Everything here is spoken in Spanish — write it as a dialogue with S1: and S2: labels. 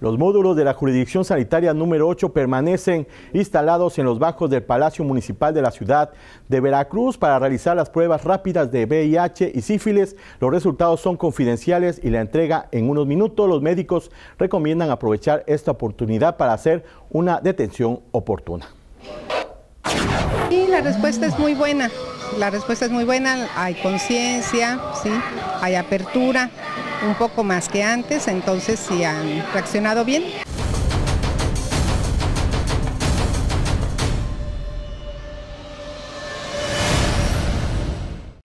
S1: Los módulos de la jurisdicción sanitaria número 8 permanecen instalados en los bajos del Palacio Municipal de la ciudad de Veracruz para realizar las pruebas rápidas de VIH y sífilis. Los resultados son confidenciales y la entrega en unos minutos. Los médicos recomiendan aprovechar esta oportunidad para hacer una detención oportuna.
S2: Y la respuesta es muy buena. La respuesta es muy buena, hay conciencia, ¿sí? hay apertura, un poco más que antes, entonces sí han reaccionado bien.